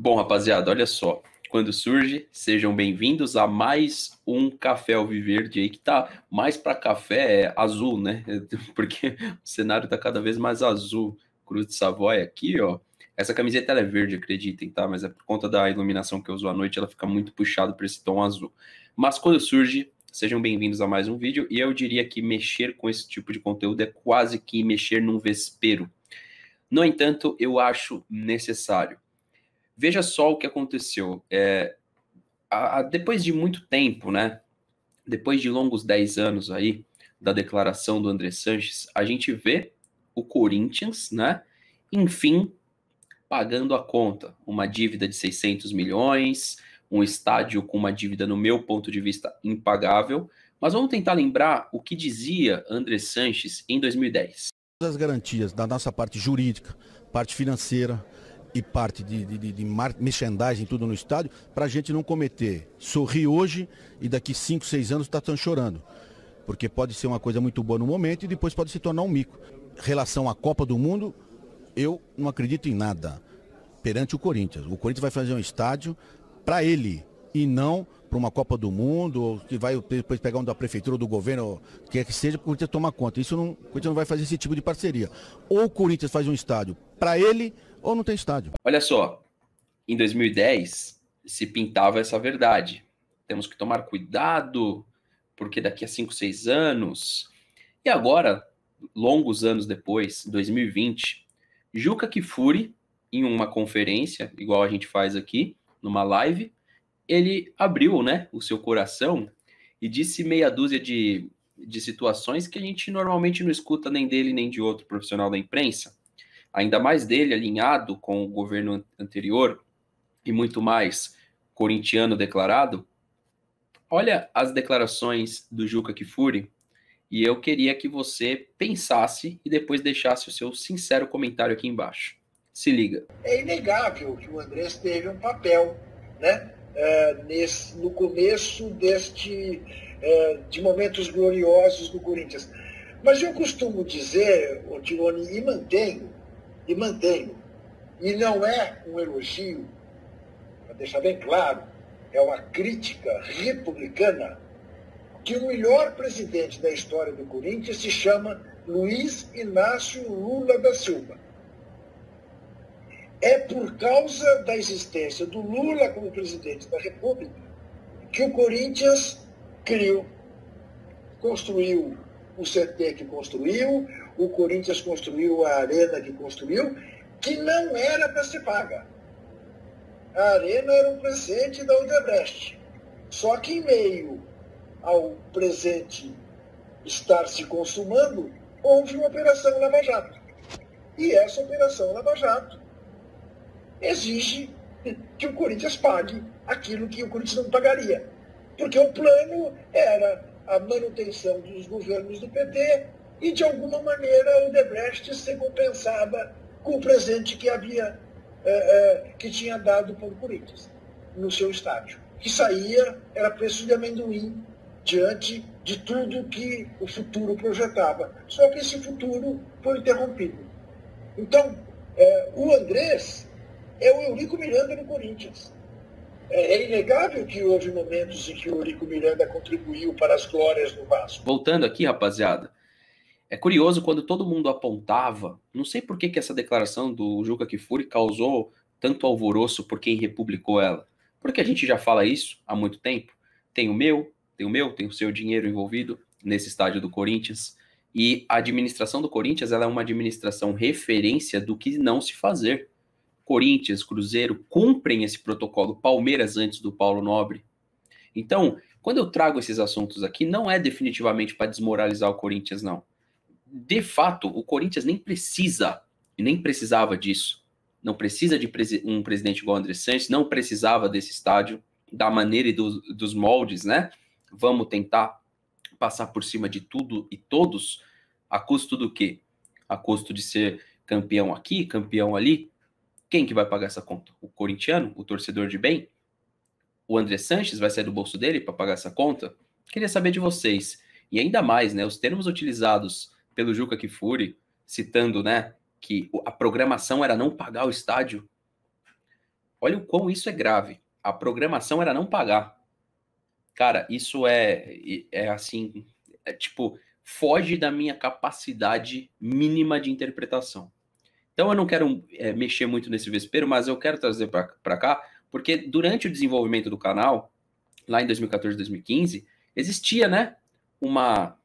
Bom, rapaziada, olha só. Quando surge, sejam bem-vindos a mais um Café Alviverde aí, que tá mais para café é azul, né? Porque o cenário tá cada vez mais azul. Cruz de Savoy aqui, ó. Essa camiseta é verde, acreditem, tá? Mas é por conta da iluminação que eu uso à noite, ela fica muito puxada para esse tom azul. Mas quando surge, sejam bem-vindos a mais um vídeo. E eu diria que mexer com esse tipo de conteúdo é quase que mexer num vespeiro. No entanto, eu acho necessário. Veja só o que aconteceu. É, a, a, depois de muito tempo, né? Depois de longos 10 anos aí da declaração do André Sanches, a gente vê o Corinthians, né? Enfim, pagando a conta. Uma dívida de 600 milhões, um estádio com uma dívida, no meu ponto de vista, impagável. Mas vamos tentar lembrar o que dizia André Sanches em 2010. As garantias da nossa parte jurídica, parte financeira, e parte de, de, de merchandising, tudo no estádio, para a gente não cometer. Sorrir hoje e daqui 5, 6 anos está chorando. Porque pode ser uma coisa muito boa no momento e depois pode se tornar um mico. Relação à Copa do Mundo, eu não acredito em nada perante o Corinthians. O Corinthians vai fazer um estádio para ele e não para uma Copa do Mundo, ou que vai depois pegar um da prefeitura ou do governo, quer que seja, para o Corinthians tomar conta. Isso não, o Corinthians não vai fazer esse tipo de parceria. Ou o Corinthians faz um estádio para ele ou não tem estádio. Olha só, em 2010 se pintava essa verdade. Temos que tomar cuidado, porque daqui a 5, 6 anos. E agora, longos anos depois, 2020, Juca Kifuri, em uma conferência, igual a gente faz aqui, numa live, ele abriu né, o seu coração e disse meia dúzia de, de situações que a gente normalmente não escuta nem dele nem de outro profissional da imprensa ainda mais dele alinhado com o governo anterior e muito mais corintiano declarado, olha as declarações do Juca Kifuri e eu queria que você pensasse e depois deixasse o seu sincero comentário aqui embaixo. Se liga. É inegável que o Andrés teve um papel, né? Uh, nesse, no começo deste uh, de momentos gloriosos do Corinthians. Mas eu costumo dizer, Tirone, e mantenho, e mantenho. E não é um elogio, para deixar bem claro, é uma crítica republicana que o melhor presidente da história do Corinthians se chama Luiz Inácio Lula da Silva. É por causa da existência do Lula como presidente da República que o Corinthians criou, construiu o CT que construiu, o Corinthians construiu a arena que construiu, que não era para ser paga. A arena era um presente da Odebrecht. Só que em meio ao presente estar se consumando, houve uma operação Lava Jato. E essa operação Lava Jato exige que o Corinthians pague aquilo que o Corinthians não pagaria. Porque o plano era a manutenção dos governos do PT e, de alguma maneira, o Debrecht ser compensada com o presente que havia, é, é, que tinha dado para o Corinthians no seu estádio. Que saía, era preço de amendoim diante de tudo que o futuro projetava. Só que esse futuro foi interrompido. Então, é, o Andrés é o Eurico Miranda no Corinthians. É, é inegável que houve momentos em que o Eurico Miranda contribuiu para as glórias do Vasco. Voltando aqui, rapaziada, é curioso quando todo mundo apontava, não sei por que, que essa declaração do Juca Kifuri causou tanto alvoroço por quem republicou ela. Porque a gente já fala isso há muito tempo. Tem o meu, tem o meu, tem o seu dinheiro envolvido nesse estádio do Corinthians. E a administração do Corinthians ela é uma administração referência do que não se fazer. Corinthians, Cruzeiro cumprem esse protocolo, Palmeiras antes do Paulo Nobre. Então, quando eu trago esses assuntos aqui, não é definitivamente para desmoralizar o Corinthians, não. De fato, o Corinthians nem precisa, e nem precisava disso. Não precisa de um presidente igual André Santos, não precisava desse estádio, da maneira e do, dos moldes, né? Vamos tentar passar por cima de tudo e todos, a custo do quê? A custo de ser campeão aqui, campeão ali, quem que vai pagar essa conta? O corintiano, o torcedor de bem? O André Sanches vai sair do bolso dele para pagar essa conta? Queria saber de vocês. E ainda mais, né, os termos utilizados pelo Juca Kifuri, citando, né, que a programação era não pagar o estádio. olha o quão isso é grave. A programação era não pagar. Cara, isso é, é assim, é tipo, foge da minha capacidade mínima de interpretação. Então eu não quero é, mexer muito nesse vespeiro, mas eu quero trazer para cá, porque durante o desenvolvimento do canal, lá em 2014, 2015, existia, né, uma,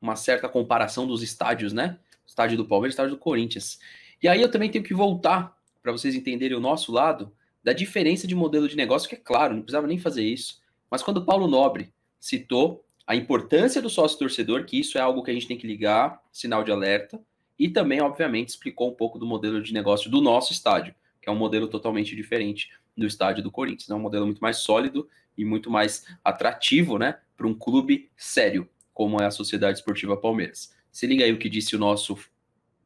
uma certa comparação dos estádios, né? Estádio do Palmeiras, estádio do Corinthians. E aí eu também tenho que voltar para vocês entenderem o nosso lado da diferença de modelo de negócio, que é claro, não precisava nem fazer isso. Mas quando o Paulo Nobre citou a importância do sócio torcedor, que isso é algo que a gente tem que ligar, sinal de alerta, e também, obviamente, explicou um pouco do modelo de negócio do nosso estádio, que é um modelo totalmente diferente do estádio do Corinthians. É um modelo muito mais sólido e muito mais atrativo, né, para um clube sério, como é a Sociedade Esportiva Palmeiras. Se liga aí o que disse o nosso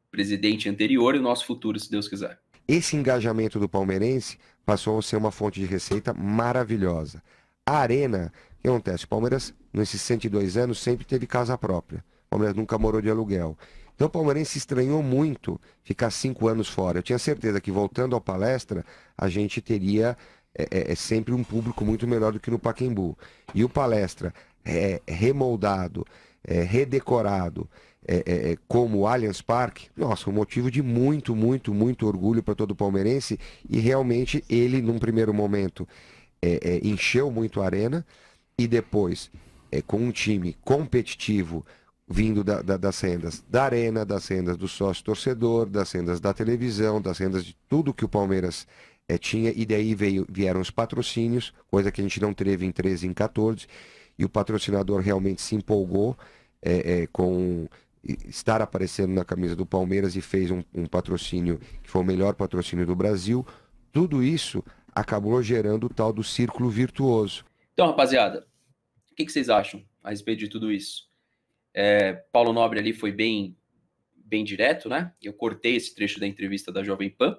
presidente anterior e o nosso futuro, se Deus quiser. Esse engajamento do palmeirense passou a ser uma fonte de receita maravilhosa. A Arena, o que acontece? O Palmeiras, nesses 102 anos, sempre teve casa própria. O Palmeiras nunca morou de aluguel. Então o palmeirense estranhou muito ficar cinco anos fora. Eu tinha certeza que voltando à palestra, a gente teria é, é, é sempre um público muito melhor do que no Paquembu. E o palestra é, remoldado, é, redecorado, é, é, é como o Allianz Parque, nossa, um motivo de muito, muito, muito orgulho para todo palmeirense. E realmente ele, num primeiro momento, é, é, encheu muito a arena e depois, é, com um time competitivo vindo da, da, das rendas da arena, das rendas do sócio torcedor, das rendas da televisão, das rendas de tudo que o Palmeiras é, tinha, e daí veio, vieram os patrocínios, coisa que a gente não teve em 13 e em 14, e o patrocinador realmente se empolgou é, é, com estar aparecendo na camisa do Palmeiras e fez um, um patrocínio que foi o melhor patrocínio do Brasil. Tudo isso acabou gerando o tal do círculo virtuoso. Então, rapaziada, o que, que vocês acham a respeito de tudo isso? É, Paulo Nobre ali foi bem, bem direto, né? Eu cortei esse trecho da entrevista da Jovem Pan,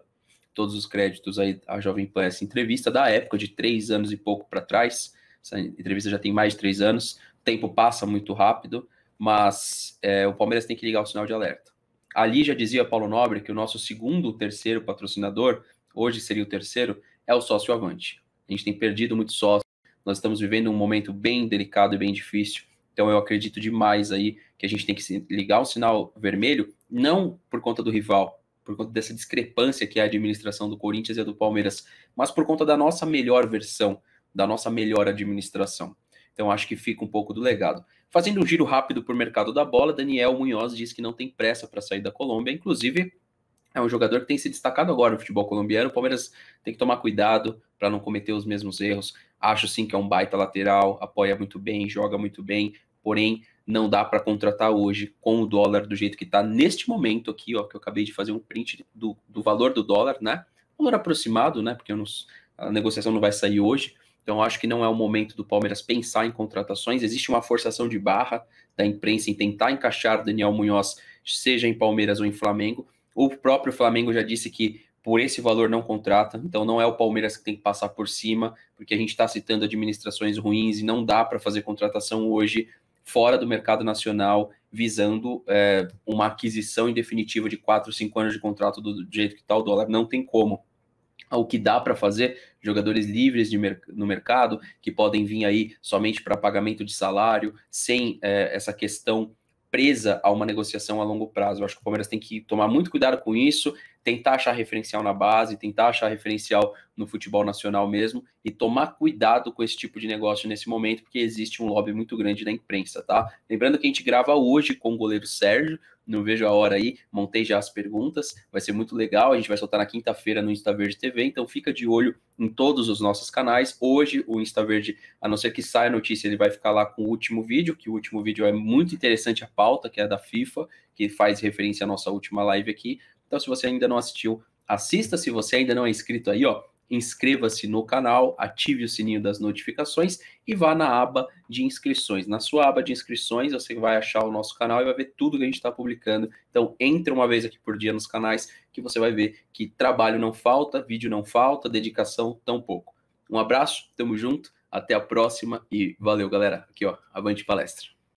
todos os créditos aí à Jovem Pan, essa entrevista da época de três anos e pouco para trás. Essa entrevista já tem mais de três anos, o tempo passa muito rápido, mas é, o Palmeiras tem que ligar o sinal de alerta. Ali já dizia Paulo Nobre que o nosso segundo, terceiro patrocinador, hoje seria o terceiro, é o sócio avante. A gente tem perdido muito sócio, nós estamos vivendo um momento bem delicado e bem difícil. Então eu acredito demais aí que a gente tem que ligar o sinal vermelho, não por conta do rival, por conta dessa discrepância que é a administração do Corinthians e do Palmeiras, mas por conta da nossa melhor versão, da nossa melhor administração. Então acho que fica um pouco do legado. Fazendo um giro rápido por mercado da bola, Daniel Munhoz diz que não tem pressa para sair da Colômbia, inclusive é um jogador que tem se destacado agora no futebol colombiano. O Palmeiras tem que tomar cuidado para não cometer os mesmos erros. Acho sim que é um baita lateral, apoia muito bem, joga muito bem, porém não dá para contratar hoje com o dólar do jeito que está neste momento aqui, ó, que eu acabei de fazer um print do, do valor do dólar, né? Valor aproximado, né? Porque não, a negociação não vai sair hoje. Então acho que não é o momento do Palmeiras pensar em contratações. Existe uma forçação de barra da imprensa em tentar encaixar Daniel Munhoz, seja em Palmeiras ou em Flamengo o próprio Flamengo já disse que por esse valor não contrata, então não é o Palmeiras que tem que passar por cima, porque a gente está citando administrações ruins e não dá para fazer contratação hoje fora do mercado nacional, visando é, uma aquisição em definitiva de 4, 5 anos de contrato do jeito que está o dólar. Não tem como. O que dá para fazer, jogadores livres mer no mercado, que podem vir aí somente para pagamento de salário, sem é, essa questão presa a uma negociação a longo prazo. Eu acho que o Palmeiras tem que tomar muito cuidado com isso, tentar achar referencial na base, tentar achar referencial no futebol nacional mesmo e tomar cuidado com esse tipo de negócio nesse momento, porque existe um lobby muito grande da imprensa, tá? Lembrando que a gente grava hoje com o goleiro Sérgio, não vejo a hora aí, montei já as perguntas, vai ser muito legal, a gente vai soltar na quinta-feira no Insta Verde TV, então fica de olho em todos os nossos canais. Hoje o Insta Verde, a não ser que saia a notícia, ele vai ficar lá com o último vídeo, que o último vídeo é muito interessante a pauta, que é da FIFA, que faz referência à nossa última live aqui. Então se você ainda não assistiu, assista, se você ainda não é inscrito aí, ó, inscreva-se no canal, ative o sininho das notificações e vá na aba de inscrições. Na sua aba de inscrições, você vai achar o nosso canal e vai ver tudo que a gente está publicando. Então, entre uma vez aqui por dia nos canais, que você vai ver que trabalho não falta, vídeo não falta, dedicação tão pouco. Um abraço, tamo junto, até a próxima e valeu, galera. Aqui, ó, avante palestra.